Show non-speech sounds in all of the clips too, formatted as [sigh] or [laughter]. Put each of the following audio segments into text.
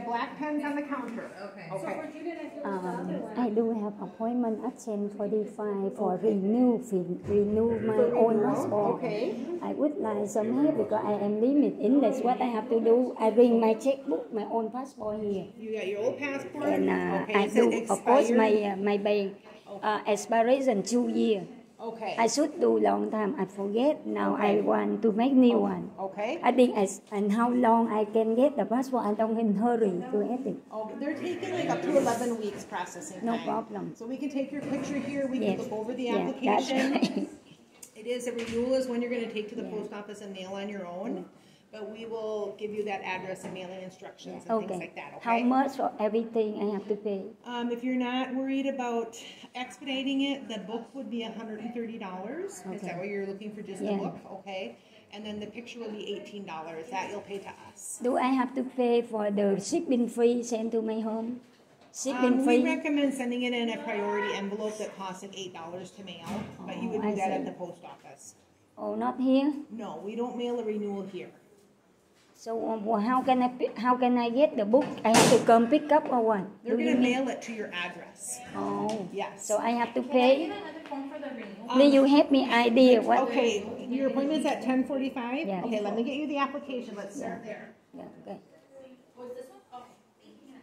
have black pens on the counter. Okay. So Okay. for Julian, I feel the other Um, one. I do have appointment at 10:45 for renew fin- renew my own passport. Okay. I would like some help because I am limited in that's what I have to do. I bring my checkbook, my own passport here, You got your old passport. and uh, okay. I is it do of course my uh, my bank uh, expiration two year. Okay. I should do long time. I forget now. I want to make new oh, one. Okay. I think as and how long I can get the passport. I don't in hurry to get it. Oh, they're taking like up to 11 weeks processing No time. problem. So we can take your picture here, we can look over the Yeah, that's application. right. It is, a renewal is when you're gonna take to the post office and mail on your own, but we will give you that address and mailing instructions and things like that, okay? How much for everything I have to pay? Um, if you're not worried about expediting it, the book would be hundred and thirty dollars. Is Okay. that what you're looking for, just the Yeah. book? Okay. And then the picture will be eighteen dollars, that you'll pay to us. Do I have to pay for the shipping fee sent to my home? Shipping Um, we fee? recommend sending it in a priority envelope that costs like eight dollars to mail, but you would Oh, do I that see. at the post office. Oh, not here. No, we don't mail a renewal here. So um, well, how can I how can I get the book? I have to come pick up or what? They're gonna need- mail it to your address. Oh, Yes. so I have to Can I pay. get another form for the renewal? Please, you help me idea what? Okay, your appointment's at ten forty-five? Yeah. Okay, let me get you the application, let's start there. Yeah, okay. Was this one? Okay.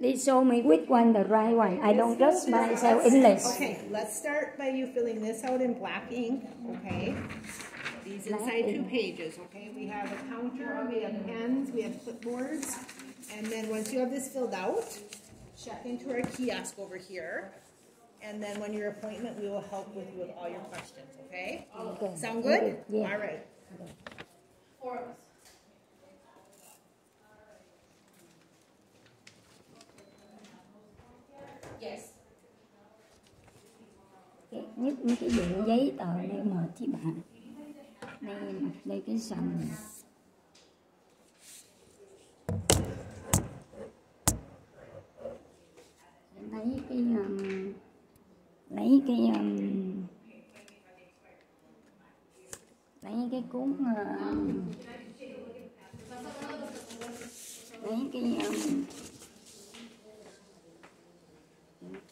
Please show me which one the right one. I don't trust myself English. Okay, let's start by you filling this out in black ink, okay? These inside two pages, okay? We have a counter, we have pens, we have clipboards. And then once you have this filled out, check into our kiosk over here. And then when your appointment, we will help with you with all your questions, okay? Okay. Sound good? Yeah. All right. Four of us. Yes. Cái- nhất cái vụ giấy tờ đây mà chị bạn đây đây cái sầm này. Em lấy cái um, lấy cái um, lấy cái cuốn uh, lấy cái um,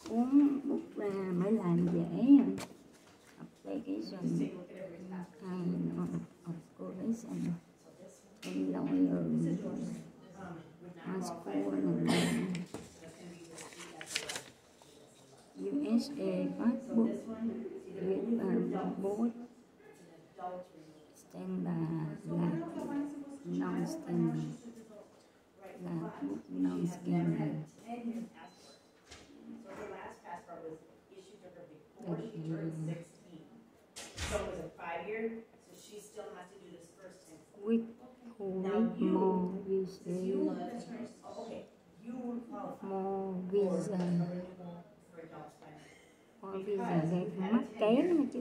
cuốn bút ra mới làm dễ application kind of operation and lawyer passport and USA passport with uh, both standard là non standard là book non standard So her last passport was issued to her before she turned sixteen. So it was a five-year, so she still has to do this first time. With with more qualify more now. more visa để mắc kém mà chứ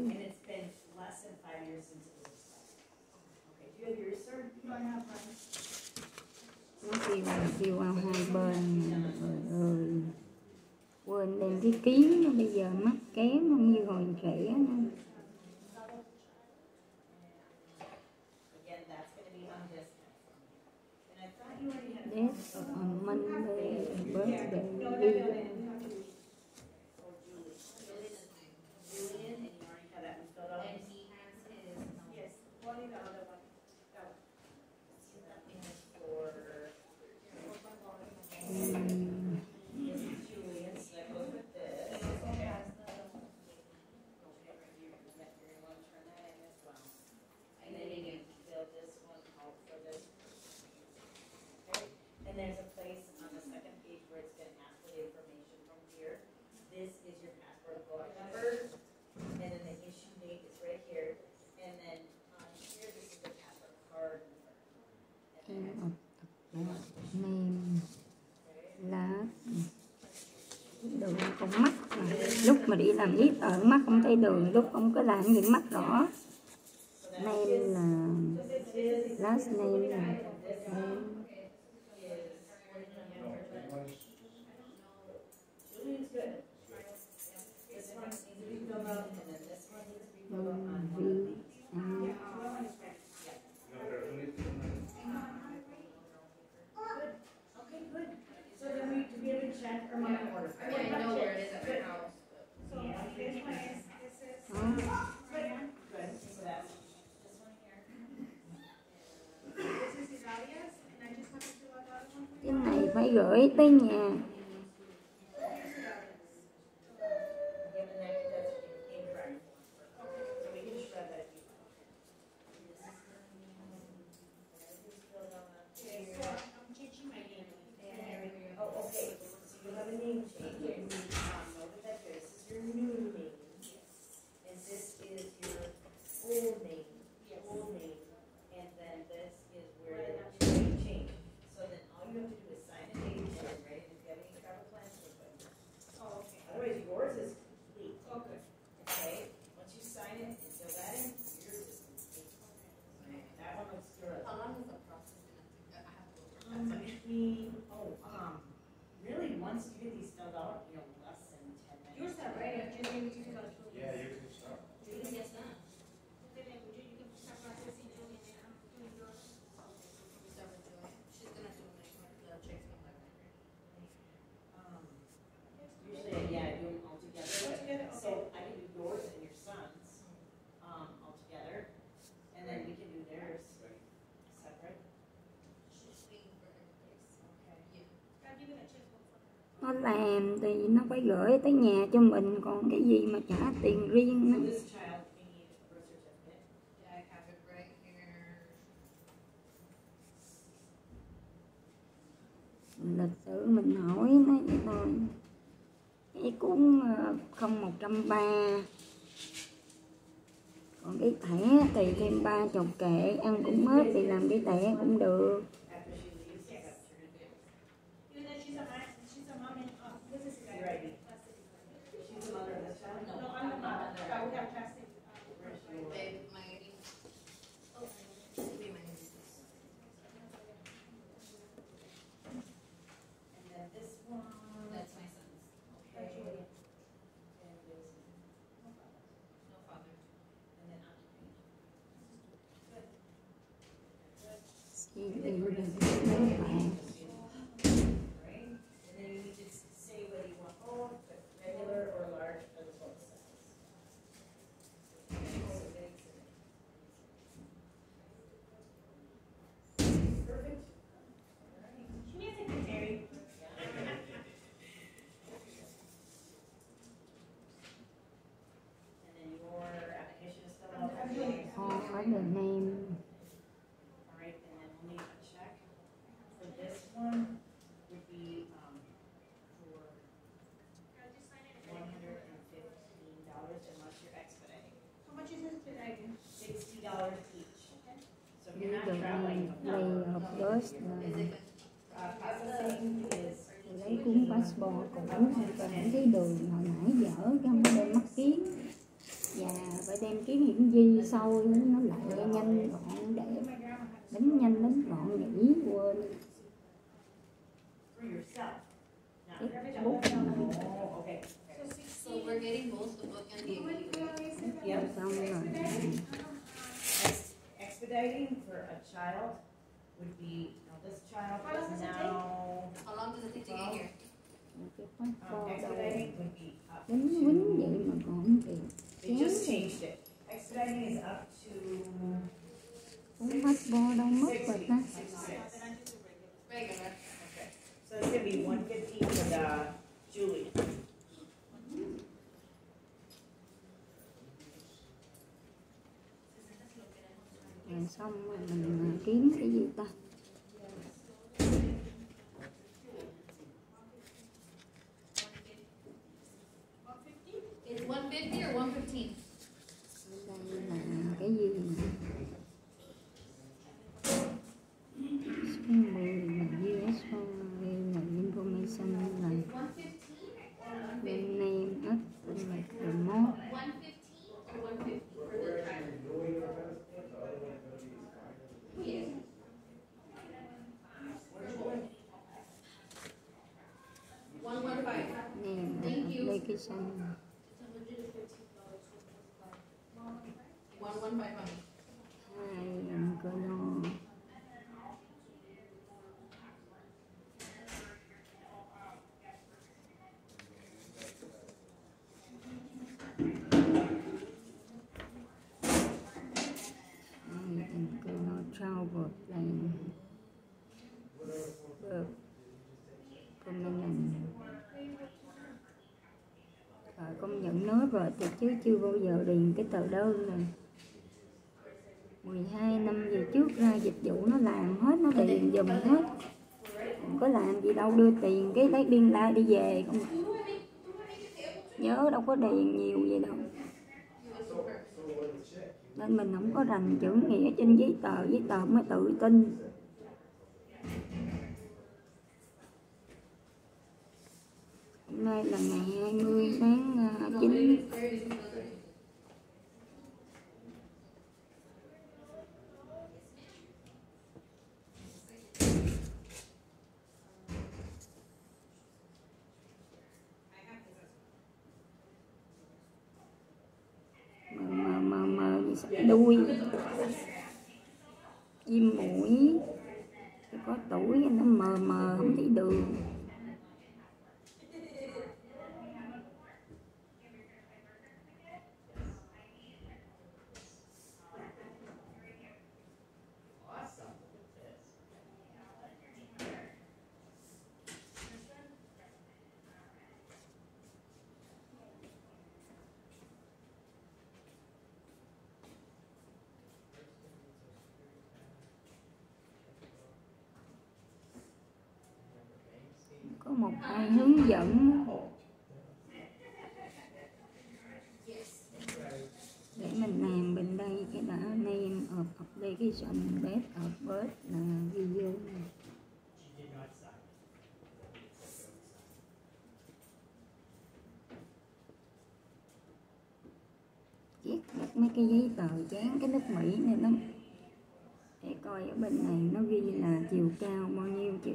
nó kêu kêu hai bên rồi ơi quên đem cái kiến nó bây giờ mắc kém không như hồi trẻ nữa. Monday birthday đi làm giấy ở mắt không thấy đường, lúc không có làm những mắt rõ. Name là last name là name rưỡi tới nhà làm thì nó phải gửi tới nhà cho mình. Còn cái gì mà trả tiền riêng nữa. lịch sử mình hỏi nó vậy thôi. Cái cuốn ờ, không một trăm ba. Còn cái thẻ thì thêm ba chục kệ ăn cũng hết thì làm cái thẻ cũng được. You, you. chung passport cũ và những cái đường hồi nãy dở trong cái đem mắt kiến và phải đem cái hiểm di sâu nó lại nhanh gọn để đánh nhanh đánh gọn nghĩ quên So we're getting both of what's. Expediting for a child would be, you this child is now. How long does it take to get here? cái phone call đâu quýnh quýnh vậy mà còn không kịp They just changed it. Expediting is up to Cũng bắt bo đâu mất rồi ta. So it's gonna be 115 for the Julie. Rồi xong rồi mình à, kiếm cái gì ta? His own. Rồi thì chứ chưa bao giờ điền cái tờ đơn này. 12 năm về trước ra, dịch vụ nó làm hết, nó điền dùm hết. Không có làm gì đâu, đưa tiền cái lấy biên lai đi về không à. nhớ đâu có điền nhiều vậy đâu. Nên mình không có rành chữ nghĩa trên giấy tờ giấy tờ mới tự tin. Hôm nay là ngày 20 tháng 9 mờ mờ mờ đuôi. Chim mũi có tuổi, nó mờ mờ, không thấy đường có một ai hướng dẫn? Để mình làm bên đây, cái đã name of application bếp of bếp là video này. viết mấy cái giấy tờ chán cái nước Mỹ này lắm. Để coi ở bên này nó ghi là chiều cao bao nhiêu chứ.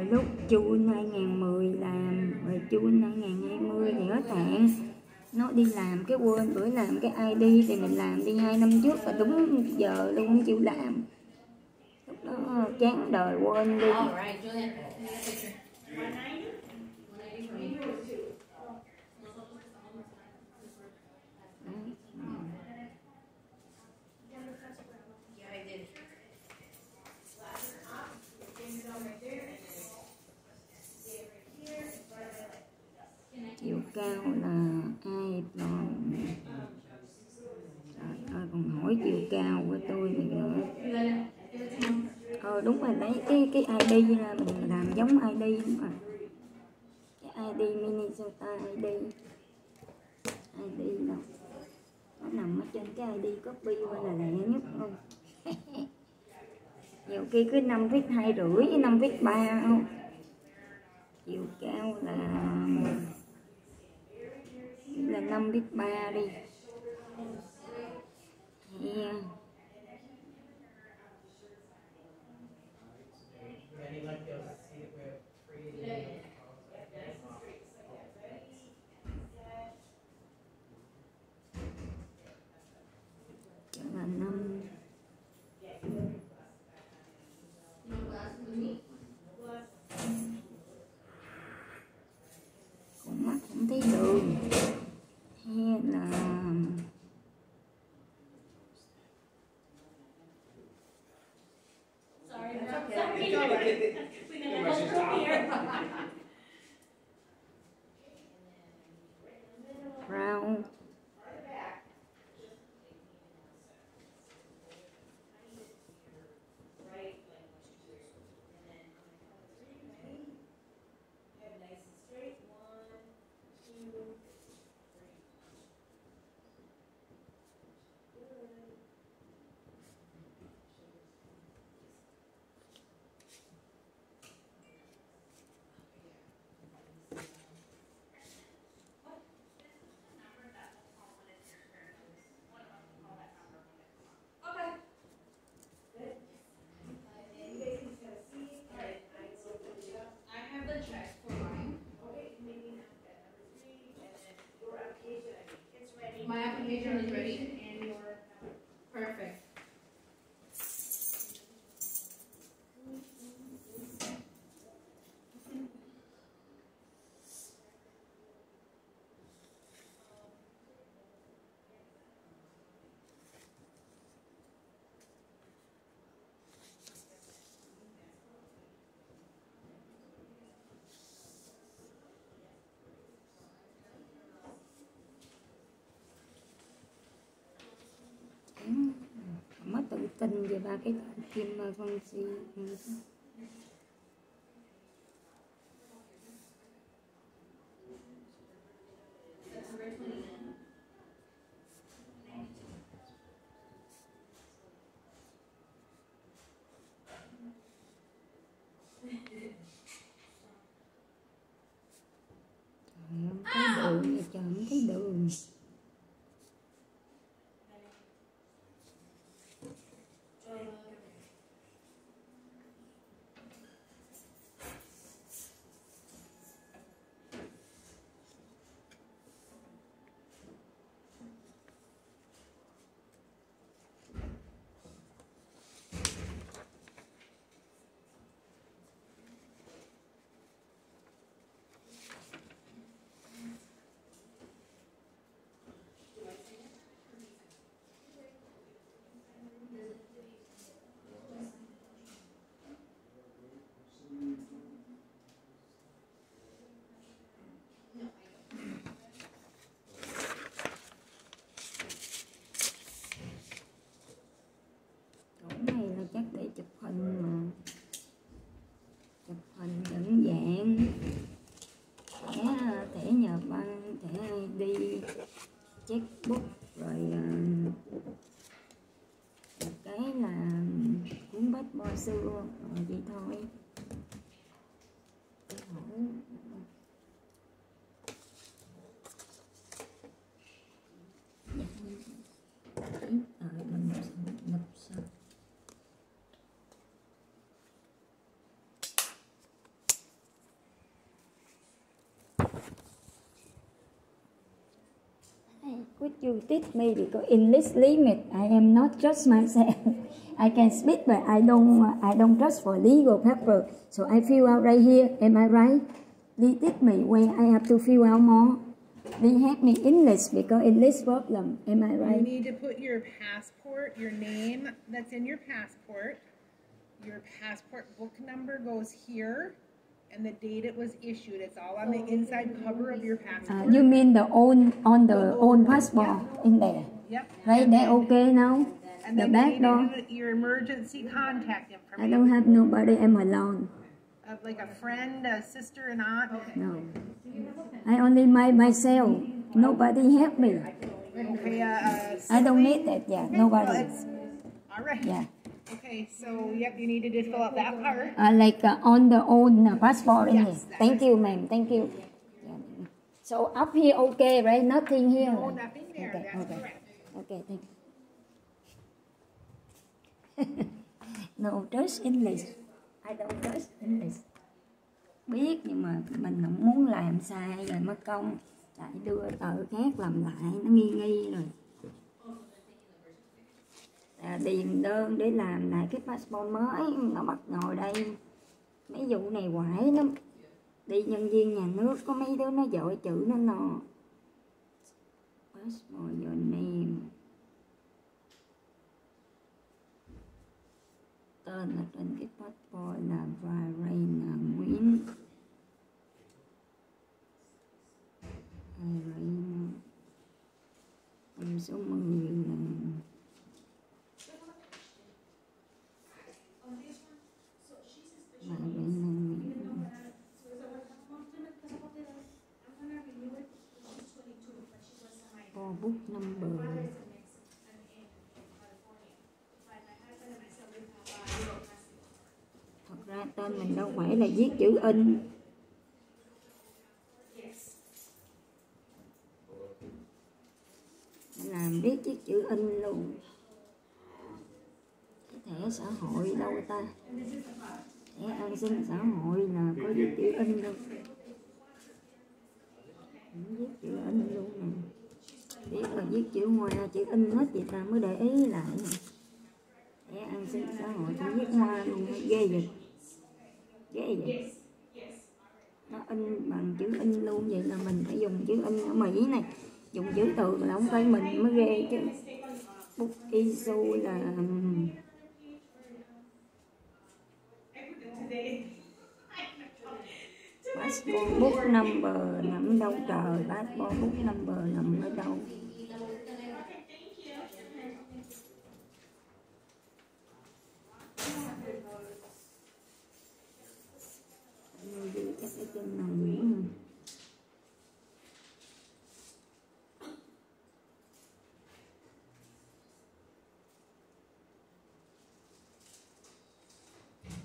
Hồi lúc June 2010 làm rồi June 2020 thì hết hạn. Nó đi làm cái quên, bữa làm cái ID thì mình làm đi hai năm trước và đúng giờ luôn không chịu làm. Lúc đó chán đời quên đi All right, Julian, can I get a picture? One ninety? One eighty for me. Yeah, I did. chiều cao là ai còn trời ơi, còn hỏi chiều cao của tôi nữa ờ đúng rồi, đấy, cái cái ID là mình làm giống ID đúng rồi. Cái ID mini sota ID ID đâu? Nó nằm ở trên cái ID copy qua là lẹ nhất luôn. [laughs] Nhiều khi cứ năm viết hai rưỡi với năm viết ba không? Chiều cao là là năm biết ba đi yeah. Tin về ba cái kim mà con gì Trời ơi, không thấy đường, trời không thấy đường. chỗ này là chắc để chụp hình mà chụp hình dẫn dạng thẻ thẻ nhờ ban thẻ ID checkbook rồi à, một cái là cuốn bách bo xưa rồi vậy thôi. Cái you teach me because in this limit I am not just myself. I can speak but I don't I don't trust for legal paper. So I fill out right here. Am I right? Please teach me where I have to fill out more. Please help me English because English problem. Am I right? You need to put your passport, your name that's in your passport. Your passport book number goes here and the date it was issued. It's all on the inside cover of your Uh, passport. you mean the own on the own passport in there? Yep. Right there, okay now. The back door. your emergency contact I information. don't have nobody. I'm alone. Uh, like a friend, a sister, an aunt. No. I only my myself. Nobody help me. Okay, uh, uh, I don't need that. Yeah, okay, well, nobody. it's- All right. Yeah. Okay, so yep, you need to just fill out that part. Uh, like uh, on the own uh, passport Yes, Thank you, ma'am. Thank you. Yeah. So up here, okay, right? Nothing here. No, nothing there. Okay, That's okay. correct. Okay, thank you no, trust English. I don't trust English. Biết nhưng mà mình không muốn làm sai rồi mất công. Lại đưa tờ khác làm lại nó nghi nghi rồi. À, điền đơn để làm lại cái passport mới. Nó bắt ngồi đây. Mấy vụ này quải lắm. Đi nhân viên nhà nước có mấy đứa nó dội chữ nó nò passport your name. Tên là trên cái passport là Varena Nguyễn Varena Năm số 10 là Varena Nguyễn For book number Thật ra tên mình đâu phải là viết chữ in. Làm biết chiếc chữ in luôn. Cái thẻ xã hội đâu ta? Thẻ an sinh xã hội là có viết chữ in đâu. Viết chữ in luôn nè. Biết là viết chữ hoa, chữ in hết vậy ta mới để ý lại nè. thẻ an sinh xã hội chỉ viết hoa luôn, ghê vậy vậy? Nó in bằng chữ in luôn vậy là mình phải dùng chữ in ở Mỹ này. Dùng chữ tượng là không phải mình mới ghê chứ. Book issue là passport book number nằm đâu? Trời passport book number nằm ở đâu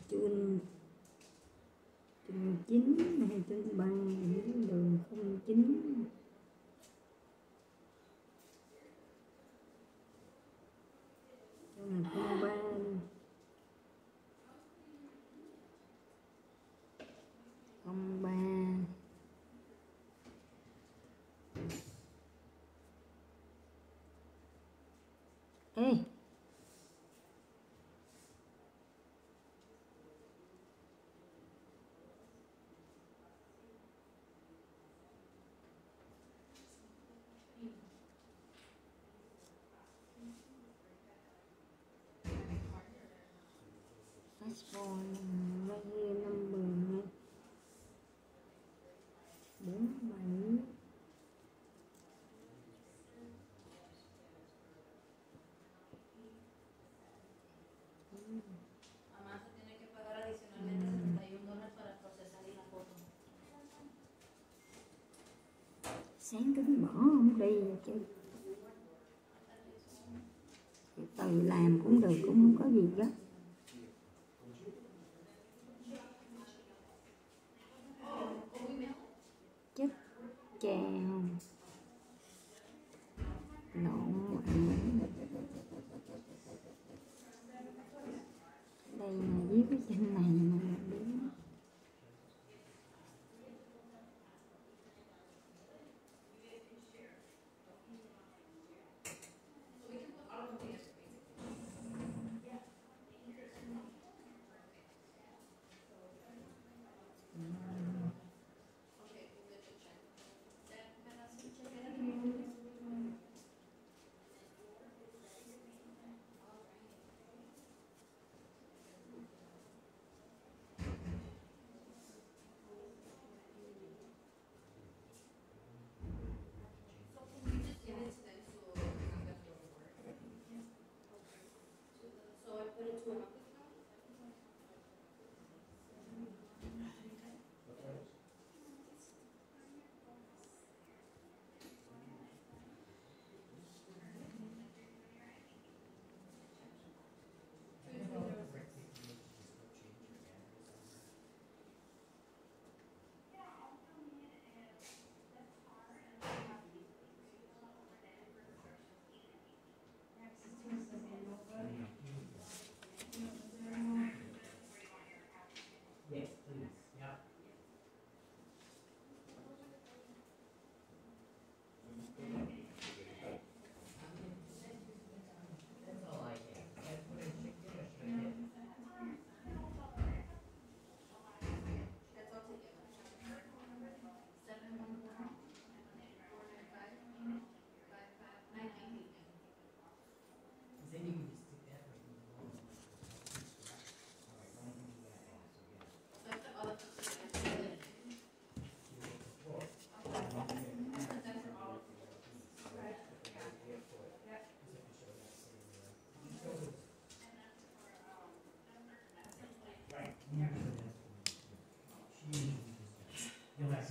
tuần tuần chín hay tuần ba những đường không chín tuần không ba không ba ê passport bao nhiêu năm mười bốn bảy Además, se tiene que pagar adicionalmente 71 dólares para procesar la foto. sáng tính bỏ không đi chứ từ làm cũng được cũng không có gì gấp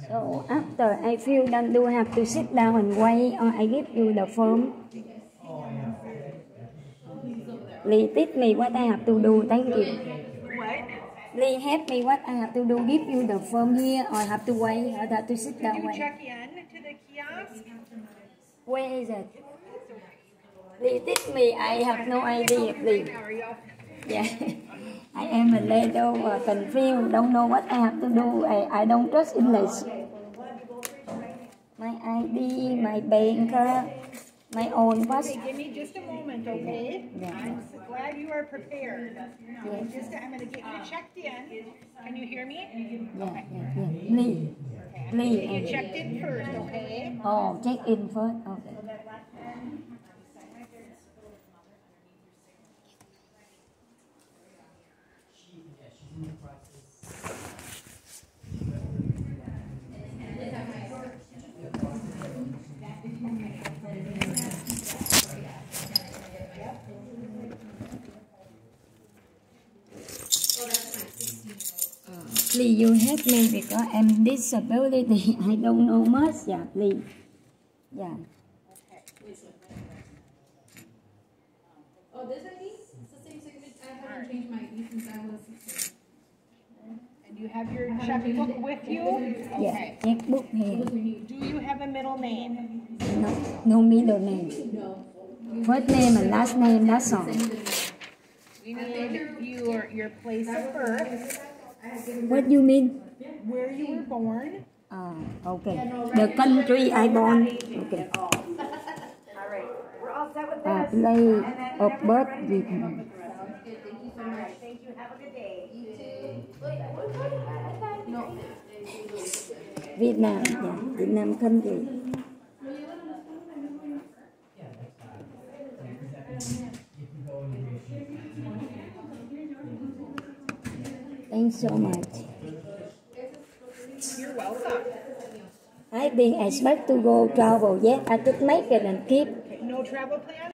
So after I fill done, do I have to sit down and wait or I give you the form? Lee teach me what I have to do. Thank you. Lee help me what I have to do. Give you the form here or I have to wait or I have to sit down You wait. check in to the kiosk. Where is it? Lee teach me. I have no idea. Mario. Yeah. [laughs] I am a little uh, confused. Don't know what I have to do. I, I don't trust English. My ID, my bank card, my own pass. Okay, give me just a moment, okay? Yeah. I'm glad you are prepared. Yeah. Just, I'm gonna get you checked in. Can you hear me? Yeah, yeah, yeah. Lee. Lee. Get you checked in first, okay? Oh, check in first. Okay. Please, you help me because I'm disability. [laughs] I don't know much. Yeah, please. Yeah. Oh, this ID? It's the same signature. I haven't changed my ID since I was you have your checkbook with you? Yeah, Okay. checkbook here. Do you have a middle name? No, no middle name. First name and last name, that's all. We need your, your place of birth, What you mean? where you were born, Ah, okay. The country I born. Okay. All right, we're all set with Ah, this. place of birth Vietnam. Sounds good, thank you have a good day. Việt Nam, yeah, Việt Nam country. Thanks so much. you're welcome. I've been expect to go travel yet. I just make it and keep. Okay, No travel plan?